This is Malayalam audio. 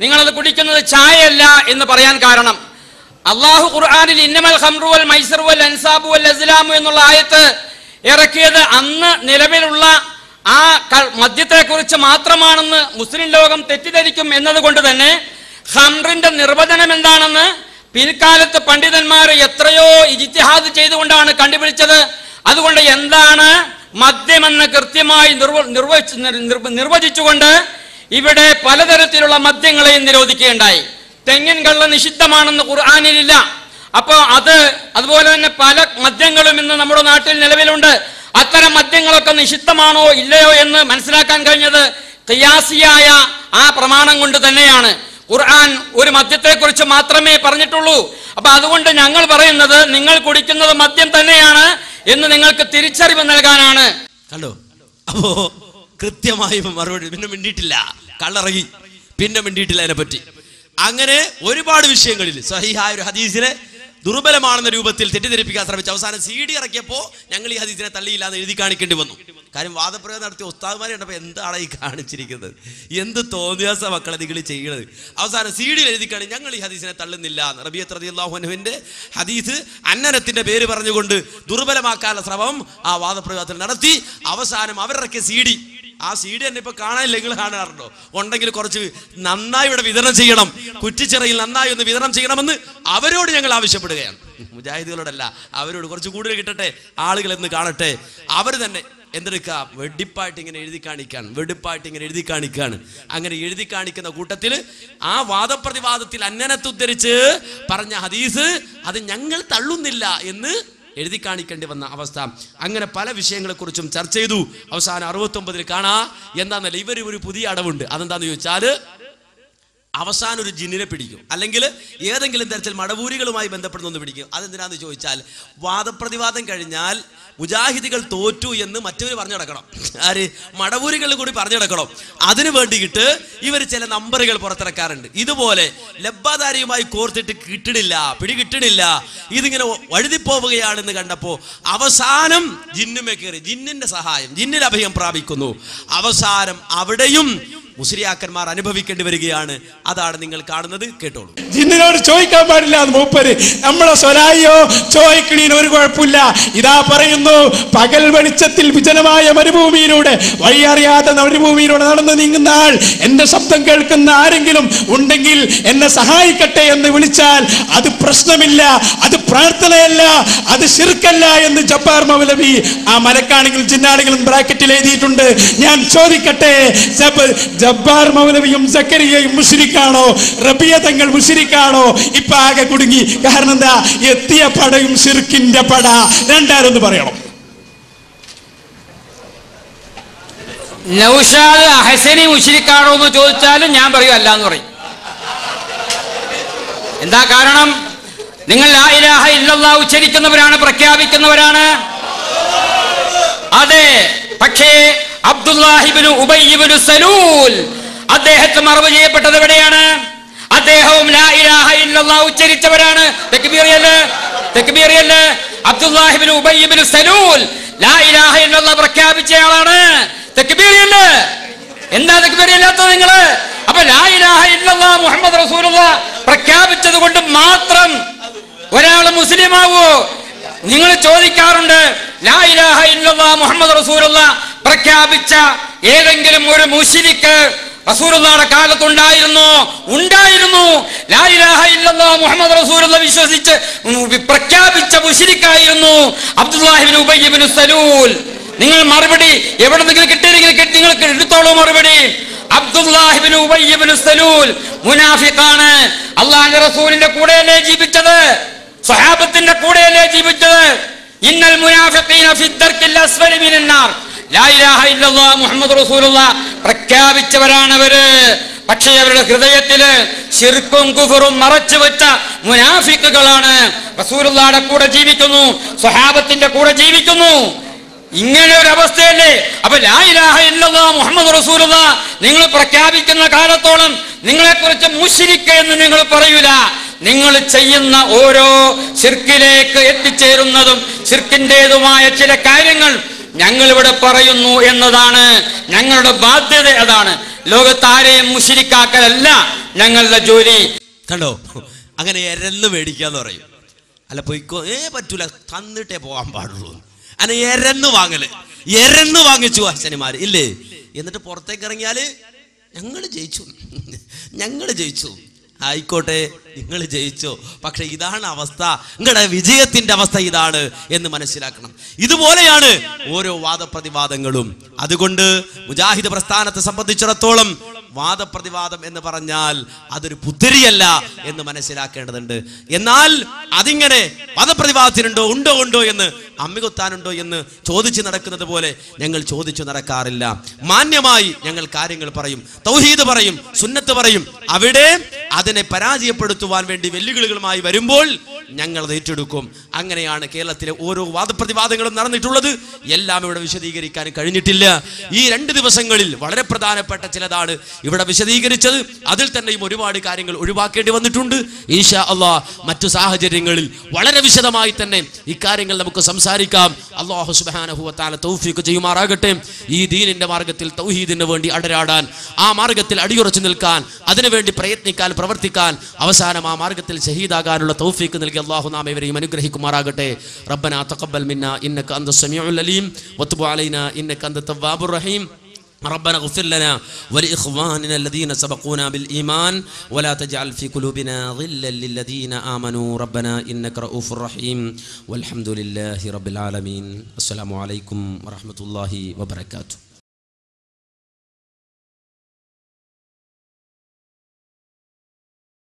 നിങ്ങളത് കുടിക്കുന്നത് ചായയല്ല എന്ന് പറയാൻ കാരണം. അള്ളാഹു ഖുർആാനിൽ ഇന്നമൽ ഹംറുവൽ മൈസറുവൽ അൻസാബുവൽ വൽ അൻസാബു വൽ അസ്ലാമു എന്നുള്ള ആയത്ത് ഇറക്കിയത് അന്ന് നിലവിലുള്ള ആ മദ്യത്തെക്കുറിച്ച് മാത്രമാണെന്ന് മുസ്ലിം ലോകം തെറ്റിദ്ധരിക്കും എന്നതുകൊണ്ട് തന്നെ ഹംറിന്റെ നിർവചനം എന്താണെന്ന് പിൽക്കാലത്ത് പണ്ഡിതന്മാർ എത്രയോ ഇജിത്തിഹാദ് ചെയ്തുകൊണ്ടാണ് കണ്ടുപിടിച്ചത്. അതുകൊണ്ട് എന്താണ് മദ്യമെന്ന് കൃത്യമായി നിർവ നിർവചിച്ച് നിർ- നിർവചിച്ചുകൊണ്ട് ഇവിടെ പലതരത്തിലുള്ള മദ്യങ്ങളെയും നിരോധിക്കുകയുണ്ടായി. തെങ്ങിൻ കള്ള നിഷിദ്ധമാണെന്ന് ഖുർആാനിലില്ല. അപ്പോൾ അത് അതുപോലെ തന്നെ പല മദ്യങ്ങളും ഇന്ന് നമ്മുടെ നാട്ടിൽ നിലവിലുണ്ട്. അത്തരം മദ്യങ്ങളൊക്കെ നിഷിദ്ധമാണോ ഇല്ലയോ എന്ന് മനസ്സിലാക്കാൻ കഴിഞ്ഞത് ഖിയാസിയായ ആ പ്രമാണം കൊണ്ട് തന്നെയാണ്. ഖുർആൻ ഒരു മദ്യത്തെക്കുറിച്ച് മാത്രമേ പറഞ്ഞിട്ടുള്ളൂ. അപ്പൊ അതുകൊണ്ട് ഞങ്ങൾ പറയുന്നത് നിങ്ങൾ കുടിക്കുന്നത് മദ്യം തന്നെയാണ് എന്ന് നിങ്ങൾക്ക് തിരിച്ചറിവ് നൽകാനാണ്. കണ്ടോ? അപ്പോ കൃത്യമായി മറുപടി പിന്നെ മിണ്ടിയിട്ടില്ല. കള്ളറങ്ങി. പിന്നെ മിണ്ടിയിട്ടില്ല അതിനെ പറ്റി അങ്ങനെ ഒരുപാട് വിഷയങ്ങളിൽ സഹിഹായ ഒരു ഹദീസിനെ ദുർബലമാണെന്ന രൂപത്തിൽ തെറ്റിദ്ധരിപ്പിക്കാൻ ശ്രമിച്ചു അവസാനം സി ഡി ഇറക്കിയപ്പോൾ ഞങ്ങൾ ഈ ഹദീസിനെ തള്ളിയില്ല എന്ന് എഴുതി കാണിക്കേണ്ടി വന്നു. കാര്യം വാദപ്രയോഗം നടത്തിയ ഉസ്താദ്മാരെ കണ്ടപ്പോൾ എന്താണ് ഈ കാണിച്ചിരിക്കുന്നത്? എന്ത് തോന്നിയാസ മക്കളെ നിങ്ങൾ ചെയ്യണത്? അവസാനം സി ഡിയിൽ എഴുതി കാണി ഞങ്ങൾ ഈ ഹദീസിനെ തള്ളുന്നില്ല എന്ന്. റബിയത്ത് അള്ളാഹുനുവിന്റെ ഹദീസ് അന്നനത്തിന്റെ പേര് പറഞ്ഞുകൊണ്ട് ദുർബലമാക്കാനുള്ള ശ്രമം ആ വാദപ്രയോഗത്തിൽ നടത്തി. അവസാനം അവരിറക്കിയ സി ഡി ആ സി ഡി തന്നെ ഇപ്പൊ കാണാനില്ല നിങ്ങൾ കാണാറുണ്ടോ ഉണ്ടെങ്കിൽ കുറച്ച് നന്നായി ഇവിടെ വിതരണം ചെയ്യണം. കുറ്റിച്ചിറയിൽ നന്നായി ഒന്ന് വിതരണം ചെയ്യണമെന്ന് അവരോട് ഞങ്ങൾ ആവശ്യപ്പെടുകയാണ്. മുജാഹിദുകളോടല്ല അവരോട് കുറച്ച് കൂടുതൽ കിട്ടട്ടെ ആളുകൾ എന്ന് കാണട്ടെ. അവർ തന്നെ എന്തെടുക്കുക വെടിപ്പായിട്ട് ഇങ്ങനെ എഴുതി കാണിക്കാൻ വെടിപ്പായിട്ട് ഇങ്ങനെ എഴുതി കാണിക്കാണ്. അങ്ങനെ എഴുതി കാണിക്കുന്ന കൂട്ടത്തിൽ ആ വാദപ്രതിവാദത്തിൽ അന്നനത്തുദ്ധരിച്ച് പറഞ്ഞ ഹദീസ് അത് ഞങ്ങൾ തള്ളുന്നില്ല എന്ന് എഴുതി കാണിക്കേണ്ടി വന്ന അവസ്ഥ. അങ്ങനെ പല വിഷയങ്ങളെക്കുറിച്ചും ചർച്ച ചെയ്തു. അവസാനം അറുപത്തൊമ്പതിൽ കാണാ എന്താന്നല്ല ഇവർ ഒരു പുതിയ അടവുണ്ട്. അതെന്താന്ന് ചോദിച്ചാൽ അവസാനം ഒരു ജിന്നിനെ പിടിക്കും. അല്ലെങ്കിൽ ഏതെങ്കിലും തരത്തിൽ മടവൂരികളുമായി ബന്ധപ്പെടുന്നൊന്ന് പിടിക്കും. അതെന്തിനാന്ന് ചോദിച്ചാൽ വാദപ്രതിവാദം കഴിഞ്ഞാൽ മുജാഹിദികൾ തോറ്റു എന്ന് മറ്റവർ പറഞ്ഞു നടക്കണം. ആര്? മടവൂരികൾ കൂടി പറഞ്ഞു നടക്കണം. അതിനു വേണ്ടിയിട്ട് ഇവർ ചില നമ്പറുകൾ പുറത്തിറക്കാറുണ്ട്. ഇതുപോലെ ലബ്ബാധാരിയുമായി കോർത്തിട്ട് കിട്ടണില്ല പിടി കിട്ടണില്ല ഇതിങ്ങനെ വഴുതിപ്പോവുകയാണെന്ന് കണ്ടപ്പോൾ അവസാനം ജിന്നുമേ കയറി. ജിന്നിന്റെ സഹായം ജിന്നിൽ അഭയം പ്രാപിക്കുന്നു. അവസാനം അവിടെയും മുസ്ലിയാക്കന്മാർ അനുഭവിക്കേണ്ടി വരികയാണ്. അതാണ് നിങ്ങൾ കാണുന്നത്. കേട്ടോളൂ. ജിന്നിനോട് ചോദിക്കാൻ പാടില്ല മൂപ്പര്. നമ്മളെ സ്വലായിയോ ചോദിക്കണീന് ഒരു കുഴപ്പമില്ല. ഇതാ പറയുന്നു പകൽ വെളിച്ചത്തിൽ വിജനമായ മരുഭൂമിയിലൂടെ വഴി അറിയാത്ത മരുഭൂമിയിലൂടെ നടന്നു നീങ്ങുന്ന ആൾ എന്റെ ശബ്ദം കേൾക്കുന്ന ആരെങ്കിലും ഉണ്ടെങ്കിൽ എന്നെ സഹായിക്കട്ടെ എന്ന് വിളിച്ചാൽ അത് പ്രശ്നമില്ല അത് പ്രാർത്ഥനയല്ല അത് ശിർക്കല്ല എന്ന് ജബ്ബാർ മൗലവി ആ മലക്കാണെങ്കിലും ചിന്നാണെങ്കിലും ബ്രാക്കറ്റിൽ എഴുതിയിട്ടുണ്ട്. ഞാൻ ചോദിക്കട്ടെ ജബ്- ജബ്ബാർ മൗലവിയും സക്കരിയയും മുഷിരിക്കാണോ? റബിയ തങ്ങൾ മുഷിരിക്കാണോ? ഇപ്പൊ ആകെ കുടുങ്ങി. കാരണം എന്താ? എത്തിയ പടയും ഷിർക്കിന്റെ പട. രണ്ടാരൊന്ന് പറയണം. നൗഷാദ് അഹസനി മുഷിരിക്കാണോ എന്ന് ചോദിച്ചാലും ഞാൻ പറയും അല്ല എന്ന് പറയും. എന്താ കാരണം? നിങ്ങൾ ലാ ഇലാഹ ഇല്ലല്ലാ ഉച്ചരിക്കുന്നവരാണ് പ്രഖ്യാപിക്കുന്നവരാണ്. അതെ പക്ഷേ സലൂൽ അദ്ദേഹത്തെ മറവ് ചെയ്യപ്പെട്ടത് എവിടെയാണ്? അദ്ദേഹവും ഉച്ചരിച്ചവരാണ്. അബ്ദുല്ലാഹിബിനു ഉബയ്യിബിനു സലൂൽ പ്രഖ്യാപിച്ചയാളാണ് എന്താ തെക്ബീറിയല്ലാത്തത് നിങ്ങൾ? അപ്പൊ ഇലാഹ ഇല്ലല്ലാ മുഹമ്മദ് റസൂലുള്ള പ്രഖ്യാപിച്ചത് കൊണ്ട് മാത്രം നിങ്ങൾ ചോദിക്കാറുണ്ട് മുഹമ്മദ് റസൂലുള്ള പ്രഖ്യാപിച്ച ഏതെങ്കിലും ഒരു മുഷിരിക്ക് റസൂലുള്ളാടെ കാലത്തുണ്ടായിരുന്നു ഉണ്ടായിരുന്നു? മുഹമ്മദ് റസൂലുള്ള വിശ്വസിച്ച് പ്രഖ്യാപിച്ച മുഷിരിക്കായിരുന്നു അബ്ദുല്ലാഹിബിൻ ഉബയ്യബിൻ സലൂൽ. നിങ്ങൾ മറുപടി എവിടെ നിങ്ങൾ കിട്ടിയില്ലെങ്കിൽ കിട്ടി നിങ്ങൾക്ക് എടുത്തോളൂ മറുപടി. അബ്ദുല്ലാഹിബിൻ ഉബയ്യബിൻ സലൂൽ മുനാഫിഖാണ് അള്ളാഹിന്റെ റസൂലിന്റെ കൂടെയല്ലേ ജീവിച്ചത്? സ്വഹാബത്തിന്റെ കൂടെയല്ലേ ജീവിച്ചത്? ഇന്നൽ മുനാഫിഖീന ഫി ദർക്കിൽ അസ്ഫലി മിനന്നാർ. നാർ ലാ ഇലാഹ ഇല്ലല്ലാഹ് മുഹമ്മദ് റസൂലുള്ളാഹ്. പ്രഖ്യാപിച്ചവരാണ് അവർ. പക്ഷേ അവരുടെ ഹൃദയത്തിൽ ശിർക്കും കുഫറും മറച്ചു വെച്ച മുനാഫിക്കുകളാണ് റസൂലുള്ളാഹിയുടെ കൂടെ ജീവിക്കുന്നു സ്വഹാബത്തിന്റെ കൂടെ ജീവിക്കുന്നു. ഇങ്ങനെ ഒരു അവസ്ഥയല്ലേ? അപ്പൊ ലാ ഇലാഹ ഇല്ലല്ലാഹ് മുഹമ്മദ് റസൂലുള്ള നിങ്ങൾ പ്രഖ്യാപിക്കുന്ന കാലത്തോളം നിങ്ങളെ കുറിച്ച് മുഷിരിക്ക എന്ന് നിങ്ങൾ പറയൂല. നിങ്ങൾ ചെയ്യുന്ന ഓരോ ശിർക്കിലേക്ക് എത്തിച്ചേരുന്നതും ശിർക്കിന്റെതുമായ ചില കാര്യങ്ങൾ ഞങ്ങളിവിടെ പറയുന്നു എന്നതാണ് ഞങ്ങളുടെ ബാധ്യത അതാണ്. ലോകത്താരെയും മുഷിരിക്കാക്കലല്ല ഞങ്ങളുടെ ജോലി. കണ്ടോ? അങ്ങനെ എരന്ന് മേടിക്കാന്ന് പറയും. അല്ല പോയിക്കോ ഏ പറ്റൂല തന്നിട്ടേ പോകാൻ പാടുള്ളൂ. അങ്ങനെ എരന്ന് വാങ്ങൽ. എരന്ന് വാങ്ങിച്ചു അച്ഛനുമാര്. ഇല്ലേ? എന്നിട്ട് പുറത്തേക്ക് ഇറങ്ങിയാൽ ഞങ്ങൾ ജയിച്ചു. ഞങ്ങൾ ജയിച്ചു. ആയിക്കോട്ടെ നിങ്ങൾ ജയിച്ചോ. പക്ഷെ ഇതാണ് അവസ്ഥ. നിങ്ങളുടെ വിജയത്തിന്റെ അവസ്ഥ ഇതാണ് എന്ന് മനസ്സിലാക്കണം. ഇതുപോലെയാണ് ഓരോ വാദപ്രതിവാദങ്ങളും. അതുകൊണ്ട് മുജാഹിദ് പ്രസ്ഥാനത്തെ സംബന്ധിച്ചിടത്തോളം വാദപ്രതിവാദം എന്ന് പറഞ്ഞാൽ അതൊരു പുത്തിരിയല്ല എന്ന് മനസ്സിലാക്കേണ്ടതുണ്ട്. എന്നാൽ അതിങ്ങനെ വാദപ്രതിവാദത്തിനുണ്ടോ ഉണ്ടോ ഉണ്ടോ എന്ന് അമ്മികൊത്താനുണ്ടോ എന്ന് ചോദിച്ചു നടക്കുന്നത് പോലെ ഞങ്ങൾ ചോദിച്ചു നടക്കാറില്ല. മാന്യമായി ഞങ്ങൾ കാര്യങ്ങൾ പറയും തൗഹീദ് പറയും സുന്നത്ത് പറയും. അവിടെ അതിനെ പരാജയപ്പെടുത്തുവാൻ വേണ്ടി വെല്ലുവിളികളുമായി വരുമ്പോൾ ഞങ്ങൾ ഏറ്റെടുക്കും. അങ്ങനെയാണ് കേരളത്തിലെ ഓരോ വാദപ്രതിവാദങ്ങളും നടന്നിട്ടുള്ളത്. എല്ലാം ഇവിടെ വിശദീകരിക്കാൻ കഴിഞ്ഞിട്ടില്ല. ഈ രണ്ട് ദിവസങ്ങളിൽ വളരെ പ്രധാനപ്പെട്ട ചിലതാണ് ഇവിടെ വിശദീകരിച്ചത്. അതിൽ തന്നെയും ഒരുപാട് കാര്യങ്ങൾ ഒഴിവാക്കേണ്ടി വന്നിട്ടുണ്ട്. ഈശാ അള്ളാ മറ്റു സാഹചര്യങ്ങളിൽ വളരെ വിശദമായി തന്നെ ഇക്കാര്യങ്ങൾ നമുക്ക് സംസാരിക്കാം. അള്ളാഹു സുബാനഹുവത്താല തൗഫീഖ് ചെയ്യുമാറാകട്ടെ. ഈ ദീനിന്റെ മാർഗത്തിൽ തൗഹീദിന് വേണ്ടി അടരാടാൻ ആ മാർഗത്തിൽ അടിയുറച്ചു നിൽക്കാൻ അതിനുവേണ്ടി പ്രയത്നിക്കാൻ പ്രവർത്തിക്കാൻ അവസാനം ആ മാർഗത്തിൽ ഷഹീദാകാനുള്ള തൗഫീഖ് നൽകി അള്ളാഹു നാം ഇവരെയും അനുഗ്രഹിക്കുമാറാകട്ടെ റബ്ബന തഖബ്ബൽ മിന്ന ഇന്നക അന്ത സമീഉൽ അലീം വതുബ് അലൈനാ ഇന്നക അന്ത തവ്വാബുർ റഹീം ربنا اغفر لنا ولإخواننا الذين سبقونا بالإيمان ولا تجعل في قلوبنا غلا للذين آمنوا ربنا إنك رؤوف رحيم والحمد لله رب العالمين السلام عليكم ورحمة الله وبركاته